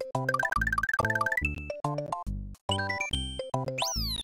You